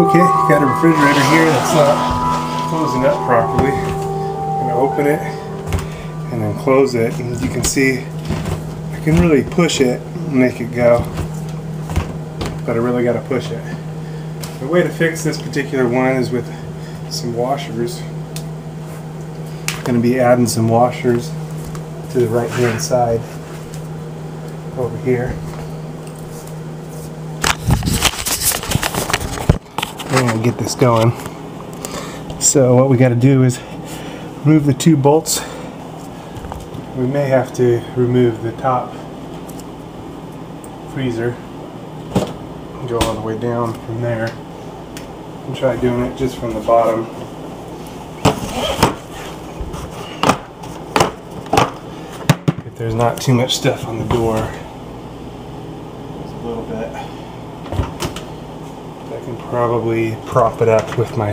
Okay, got a refrigerator here that's not closing up properly. I'm gonna open it and then close it, and you can see I can really push it and make it go, but I really gotta push it. The way to fix this particular one is with some washers. I'm gonna be adding some washers to the right hand side over here. And get this going. So what we got to do is remove the two bolts. We may have to remove the top freezer go all the way down from there and try doing it just from the bottom. If there's not too much stuff on the door, just a little bit. I can probably prop it up with my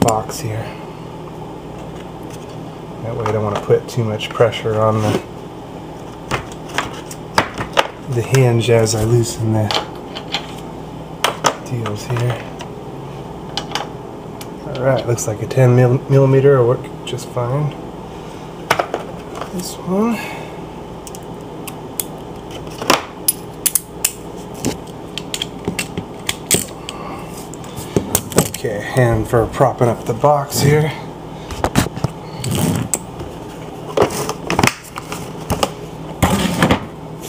box here. That way I don't want to put too much pressure on the the hinge as I loosen the deals here. Alright, looks like a 10 mil millimeter will work just fine. This one. Okay, and for propping up the box here.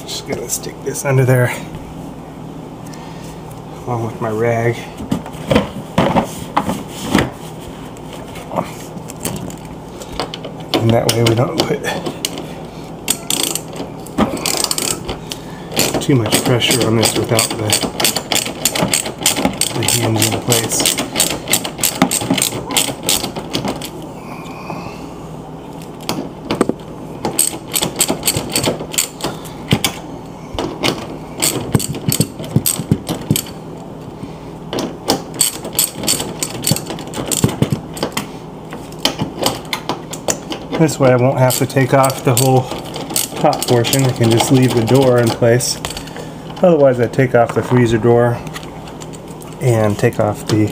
Just gonna stick this under there along with my rag. And that way we don't put too much pressure on this without the, the hinge in place. This way I won't have to take off the whole top portion. I can just leave the door in place. Otherwise I take off the freezer door and take off the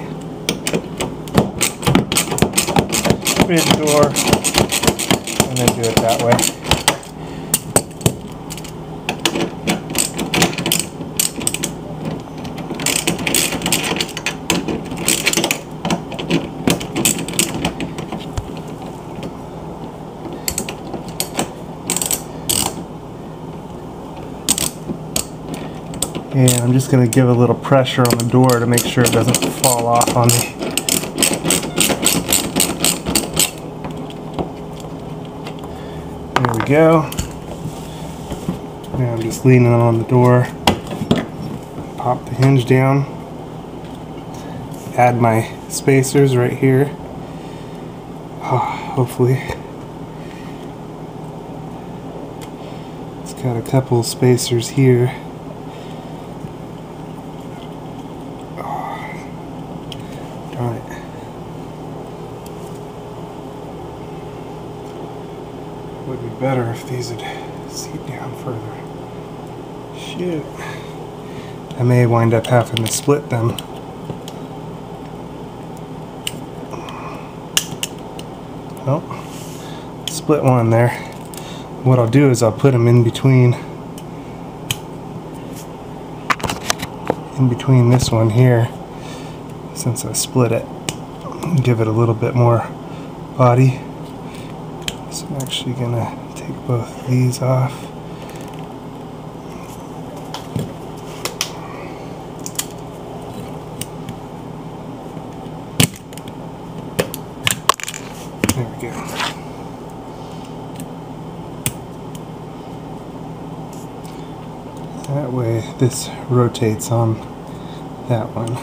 fridge door and then do it that way. And I'm just going to give a little pressure on the door to make sure it doesn't fall off on me. There we go. Now I'm just leaning on the door. Pop the hinge down. Add my spacers right here. Oh, hopefully. It's got a couple spacers here. Would be better if these would seat down further. Shit. I may wind up having to split them. Oh, split one there. What I'll do is I'll put them in between in between this one here since I split it give it a little bit more body actually gonna take both these off. There we go. That way this rotates on that one.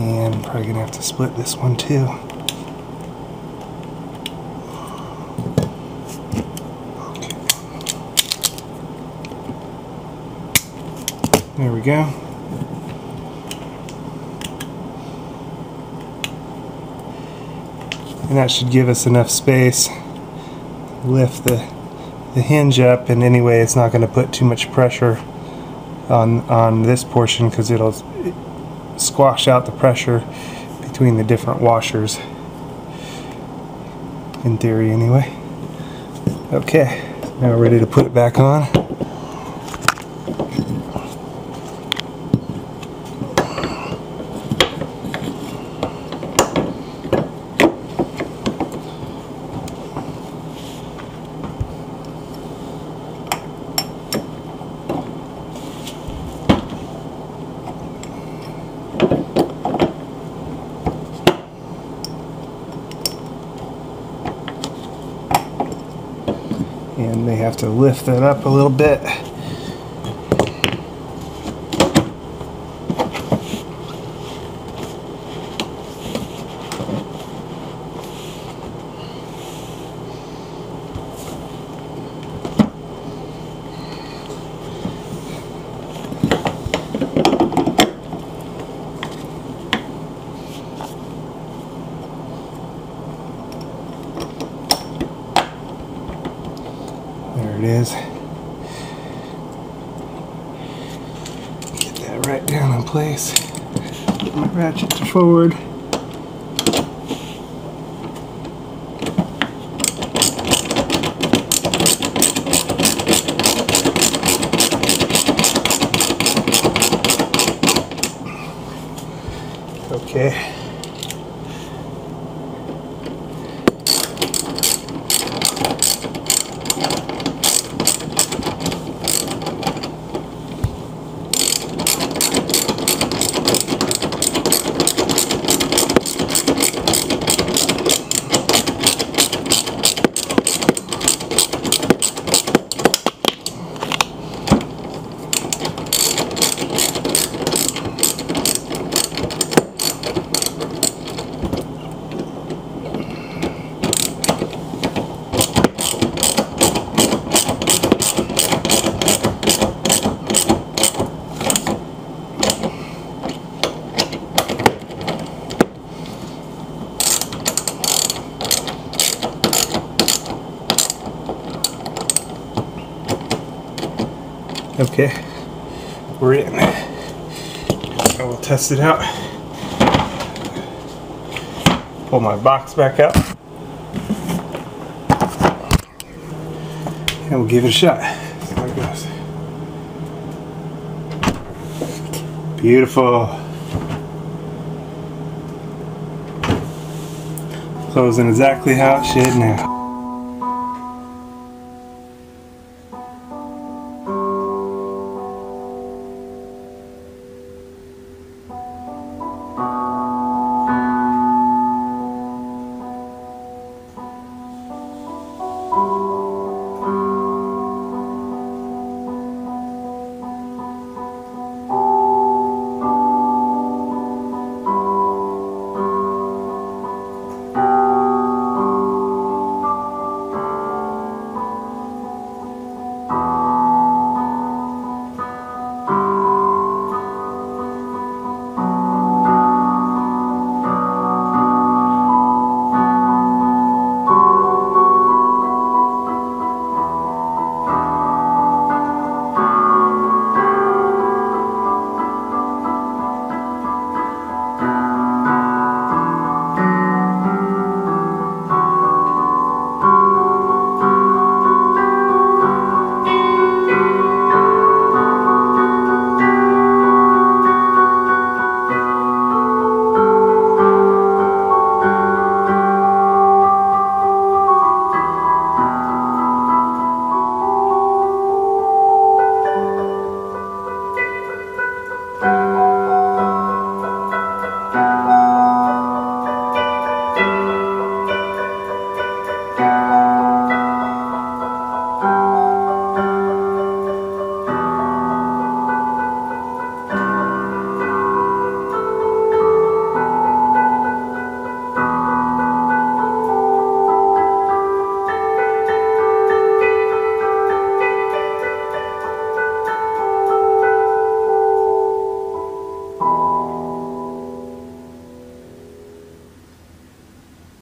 And probably gonna have to split this one too There we go. And that should give us enough space. Lift the, the hinge up and anyway it's not going to put too much pressure on, on this portion because it'll squash out the pressure between the different washers. In theory, anyway. Okay, now we're ready to put it back on. They have to lift that up a little bit. It is. Get that right down in place. Get my ratchet forward. Okay. Okay, we're in. I will test it out. Pull my box back out. And we'll give it a shot. It goes. Beautiful. Closing exactly how it should now.